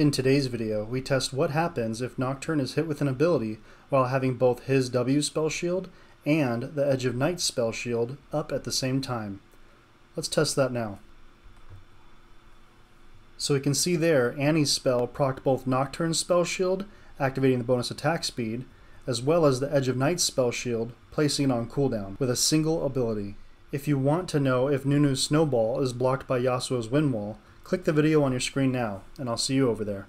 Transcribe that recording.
In today's video, we test what happens if Nocturne is hit with an ability while having both his W spell shield and the Edge of Night spell shield up at the same time. Let's test that now. So we can see there Annie's spell procced both Nocturne's spell shield, activating the bonus attack speed, as well as the Edge of Night spell shield, placing it on cooldown with a single ability. If you want to know if Nunu's Snowball is blocked by Yasuo's Wind Wall, click the video on your screen now, and I'll see you over there.